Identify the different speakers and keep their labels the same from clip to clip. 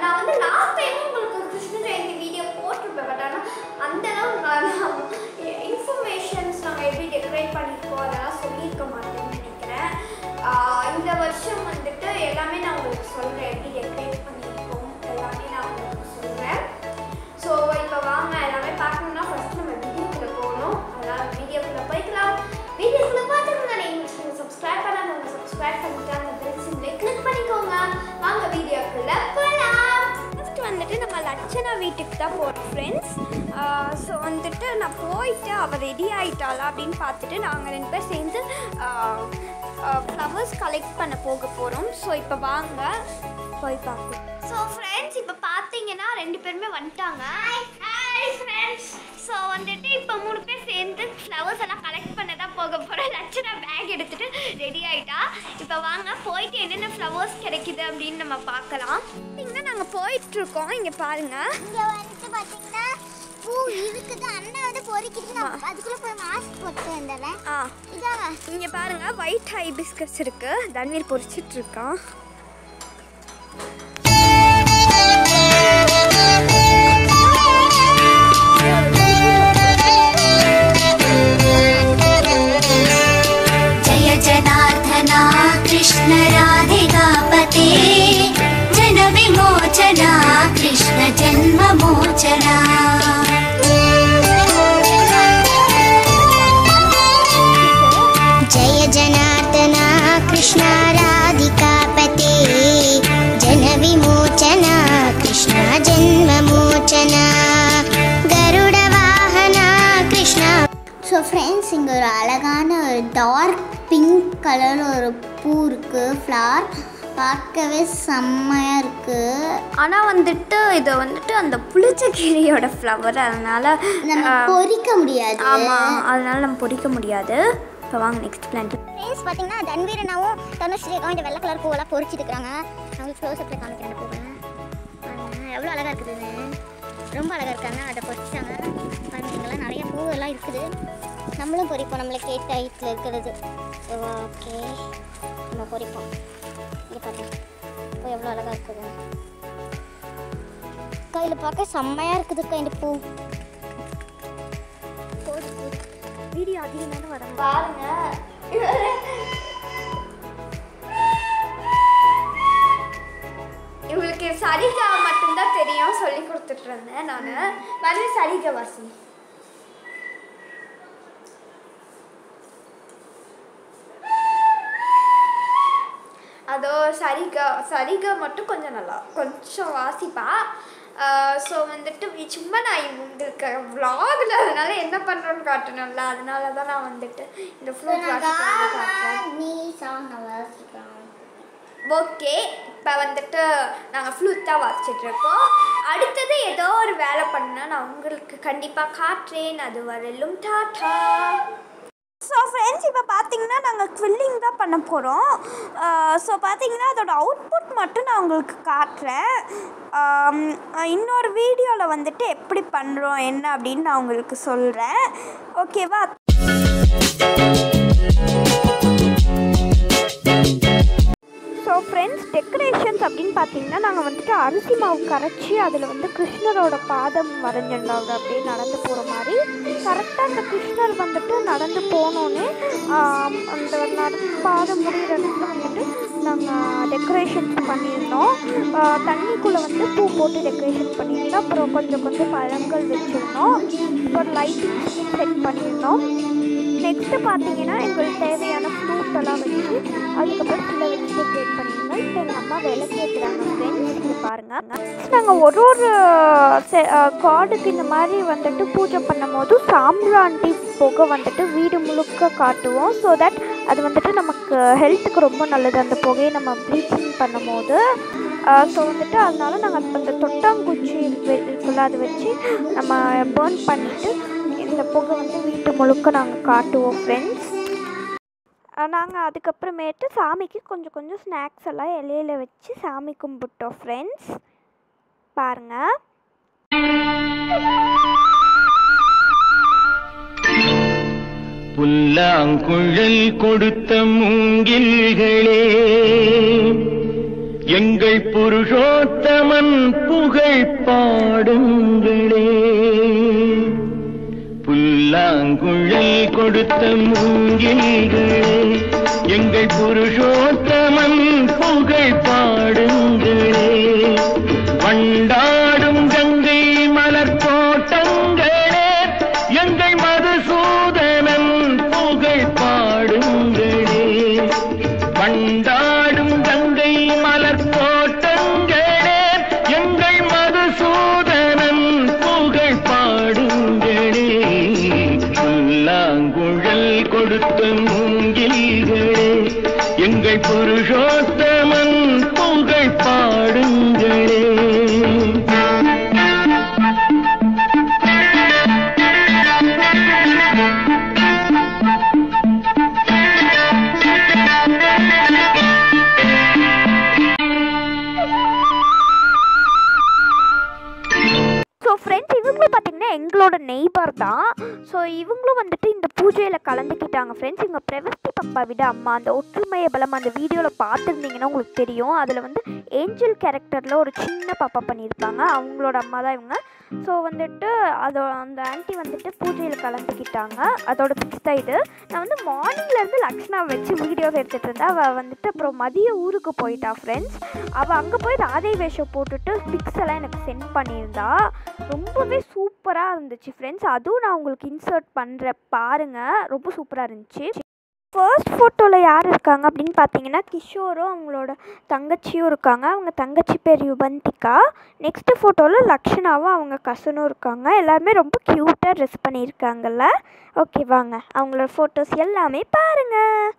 Speaker 1: நான் வந்து last time உங்களுக்கு கிருஷ்ண ஜெயந்தி வீடியோ போட்டிருப்பேன் பட் ஆனால் அந்த அளவு இன்ஃபர்மேஷன்ஸ் நாங்கள் எப்படி டெக்கரேட் பண்ணியிருக்கோம் அதெல்லாம் சொல்லியிருக்க மாட்டேன்னு நினைக்கிறேன். ஆஹ் இந்த வருஷம் வந்துட்டு எல்லாமே நான் தான் போகிறோம் ஃப்ரெண்ட்ஸ் ஸோ வந்துட்டு நான் போயிட்டு அவள் ரெடி ஆயிட்டாளா அப்படின்னு பார்த்துட்டு நாங்கள் ரெண்டு பேர் சேர்ந்து ஃப்ளவர்ஸ் கலெக்ட் பண்ண போக போகிறோம் ஸோ இப்போ வாங்க போய் பார்க்கலாம் ஸோ ஃப்ரெண்ட்ஸ் இப்போ பார்த்தீங்கன்னா ரெண்டு பேருமே வந்துட்டாங்க. ஸோ வந்துட்டு இப்போ மூணு பேர் சேர்ந்து ஃப்ளவர்ஸ் எல்லாம் கலெக்ட் பண்ண தான் போக போகிறோம் லட்சணா பேக் எடுத்துட்டு ரெடி ஆயிட்டா. இப்போ வாங்க போயிட்டு என்னென்ன ஃப்ளவர்ஸ் கிடைக்குது அப்படின்னு நம்ம பார்க்கலாம். பார்த்தீங்கன்னா நாங்கள் போயிட்டுருக்கோம் இங்கே பாருங்கள்
Speaker 2: இருக்குது அண்ணன் வந்து பொறுக்கிட்டு நான் அதுக்குள்ள போய் மாஸ்க் போட்டு வந்துடுறேன்
Speaker 1: இங்கே பாருங்க ஒயிட் ஹை பிஸ்கட்ஸ் இருக்கு. தன்வீர் பொரிச்சிட்டு இருக்கான்.
Speaker 3: जय जनार्दना कृष्ण राधिकापते जन विमोचना कृष्ण जन्ममोचना
Speaker 2: गरुड वाहना कृष्ण ஸோ ஃப்ரெண்ட்ஸ் இங்கே ஒரு அழகான ஒரு டார்க் பிங்க் கலரில் ஒரு பூ இருக்குது ஃப்ளார் பார்க்கவே செம்மையாக இருக்குது
Speaker 1: ஆனால் வந்துட்டு இது வந்துட்டு அந்த புளிச்சக்கீரையோட ஃப்ளவர் அதனால
Speaker 2: நம்ம பொறிக்க முடியாது
Speaker 1: ஆமாம் அதனால நம்ம பொரிக்க முடியாது ஸோ வாங்க நெக்ஸ்ட் பிளான்
Speaker 2: ஃப்ரெண்ட்ஸ் பார்த்தீங்கன்னா தன்வீரனாவும் தனுஸ்ரீகாவும் இந்த வெள்ளை கலர் பூவெல்லாம் பொறிச்சிட்டு இருக்காங்க அவங்களுக்கு க்ளோஸ் அப்பில் காமிக்கிறேன் பூவை. எவ்வளோ அழகாக இருக்குதுன்னு ரொம்ப அழகாக இருக்காங்க அதை பொறிச்சாங்க பாருங்க நிறைய பூவெல்லாம் இருக்குது. நம்மளும் பொறிப்போம் நம்மளுக்கு கேட்ட ஹைட்டில் இருக்கிறது. ஸோ ஓகே நம்ம பொறிப்போம் இங்கே பாருங்க பூ எவ்வளோ அழகாக இருக்குது. கையில் பார்க்க செம்மையாக இருக்குதுக்கா இந்த பூ.
Speaker 1: வீடியோ அதிகம் நேரம் வர
Speaker 2: பாருங்க.
Speaker 1: இவங்களுக்கு சரிகா மட்டும்தான் தெரியும் சொல்லி கொடுத்துட்டு இருந்தேன் நான். வந்து சரிகா வாசி. அதோ சரிகா சரிகா மட்டும் கொஞ்சம் நல்லா கொஞ்சம் வாசிப்பா. ஸோ வந்துட்டு சும்மா நான் இவங்களுக்கு vlogல அதனால என்ன பண்ணுறோன்னு காட்டணும்ல அதனால தான் நான் வந்துட்டு இந்த
Speaker 2: வாசிக்கலாம்
Speaker 1: ஓகே இப்போ வந்துட்டு நாங்கள் வாசிச்சுட்டு இருக்கோம். அடுத்தது ஏதோ ஒரு வேலை பண்ணால் நான் உங்களுக்கு கண்டிப்பாக காட்டுறேன். அது வரலும் டாட்டா ஸோ ஃப்ரெண்ட்ஸ் இப்போ பார்த்தீங்கன்னா நாங்கள் ட்வில்லிங் தான் பண்ண போகிறோம் ஸோ பார்த்தீங்கன்னா அதோட அவுட்புட் மட்டும் நான் உங்களுக்கு காட்டுறேன். இன்னொரு வீடியோவில் வந்துட்டு எப்படி பண்ணுறோம் என்ன அப்படின்னு நான் உங்களுக்கு சொல்கிறேன் ஓகேவா ஃப்ரெண்ட்ஸ் டெக்கரேஷன்ஸ் அப்படின்னு பார்த்தீங்கன்னா நாங்கள் வந்துட்டு அரிசி மாவு கரைச்சி அதில் வந்து கிருஷ்ணரோட பாதம் வரைஞ்சிருந்தோம் அவர் அப்படியே நடந்து போகிற மாதிரி. கரெக்டாக அந்த கிருஷ்ணர் வந்துட்டு நடந்து போனோன்னே அந்த நட பாதம் முடிகிற இடத்துல வந்துட்டு நாங்கள் டெக்கரேஷன்ஸ் பண்ணியிருந்தோம். தண்ணிக்குள்ளே வந்து பூ போட்டு டெக்கரேஷன் பண்ணியிருந்தோம். அப்புறம் கொஞ்சம் கொஞ்சம் பழங்கள் வச்சுருந்தோம். அப்புறம் லைட்டிங் செட் பண்ணியிருந்தோம். நெக்ஸ்ட்டு பார்த்தீங்கன்னா எங்களுக்கு தேவையான ஃப்ரூட் எல்லாம் வச்சு அதுக்கப்புறம் சில வச்சு டெக்கரேட் பண்ணியிருந்தோம் இப்போ எங்கள் அம்மா விளக்கேற்றுறாங்க ஃப்ரெண்ட்ஸ் இங்கே பாருங்கள் நாங்கள் ஒரு ஒரு காடுக்கு இந்த மாதிரி வந்துட்டு பூஜை பண்ணும் போது சாம்பிராண்டி புகை வந்துட்டு வீடு முழுக்க காட்டுவோம். ஸோ தட் அது வந்துட்டு நமக்கு ஹெல்த்துக்கு ரொம்ப நல்லது. அந்த புகையை நம்ம ப்ளீச்சிங் பண்ணும் போது ஸோ வந்துட்டு அதனால நாங்கள் அந்த தொட்டாங்குச்சி இருக்குல்ல அதை வச்சு நம்ம பேர்ன் பண்ணிவிட்டு இந்த புகை வந்து வீட்டு முழுக்க நாங்கள் காட்டுவோம் ஃப்ரெண்ட்ஸ் நாங்கள் அதுக்கப்புறமேட்டு சாமிக்கு கொஞ்சம் கொஞ்சம் ஸ்நாக்ஸ் எல்லாம் இலையில வச்சு சாமி கும்பிட்டோம் ஃப்ரெண்ட்ஸ் பாருங்கள்
Speaker 4: புல்லாங்குழல் கொடுத்த மூங்கில்களே எங்கள் புருஷோத்தமன் புகழ் பாடுங்களே. புல்லாங்குழல் கொடுத்த மூங்கில்களே. எங்கள் புருஷோத்தமன் புகழ் பாடுங்களே. வண்டா மூங்கில்களே எங்கள் புருஷோத்தமன் புகழ் பாடுங்களே.
Speaker 1: எங்களோட நெய் தான். ஸோ இவங்களும் வந்துட்டு இந்த பூஜையில் கலந்துக்கிட்டாங்க. ஃப்ரெண்ட்ஸ் இவங்க பிரவஸ்தி பப்பா விட அம்மா அந்த ஒற்றுமைய பலம் அந்த வீடியோவில் பார்த்துருந்தீங்கன்னா உங்களுக்கு தெரியும். அதில் வந்து ஏஞ்சல் கேரக்டரில் ஒரு சின்ன பாப்பா பண்ணியிருப்பாங்க. அவங்களோட அம்மா தான் இவங்க. ஸோ வந்துட்டு அதோ அந்த ஆன்ட்டி வந்துட்டு பூஜையில் கலந்துக்கிட்டாங்க. அதோட பிக்ஸ் தான் இது. நான் வந்து மார்னிங்லேருந்து லக்ஷ்ணா வச்சு வீடியோஸ் எடுத்துகிட்டு இருந்தேன். அவள் வந்துட்டு அப்புறம் மதிய ஊருக்கு போயிட்டா ஃப்ரெண்ட்ஸ் அவள் அங்கே போய் ராதை வேஷம் போட்டுட்டு பிக்ஸ் எல்லாம் எனக்கு சென்ட் பண்ணியிருந்தா. ரொம்பவே சூப்பராக இருந்துச்சு ஃப்ரெண்ட்ஸ் அதுவும் நான் உங்களுக்கு இன்சர்ட் பண்ணுறேன் பாருங்கள் ரொம்ப சூப்பராக இருந்துச்சு. ஃபர்ஸ்ட் ஃபோட்டோவில் யார் இருக்காங்க அப்படின்னு பார்த்தீங்கன்னா கிஷோரும் அவங்களோட தங்கச்சியும் இருக்காங்க. அவங்க தங்கச்சி பேர் யுபந்திகா நெக்ஸ்ட்டு ஃபோட்டோவில் லக்ஷனாவும் அவங்க கசனும் இருக்காங்க. எல்லாருமே ரொம்ப க்யூட்டாக ட்ரெஸ் பண்ணியிருக்காங்கல்ல. ஓகே வாங்க. அவங்களோட ஃபோட்டோஸ் எல்லாமே பாருங்கள்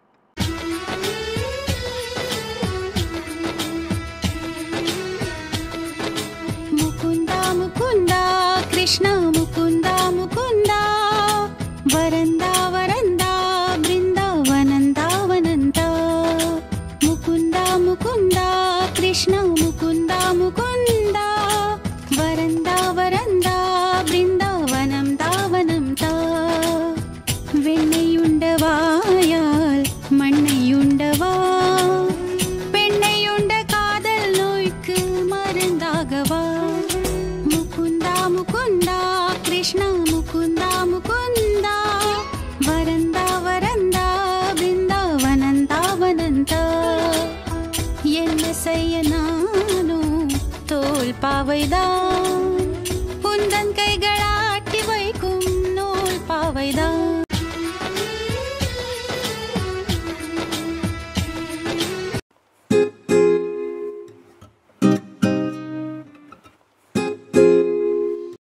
Speaker 5: ಕೈಗಳ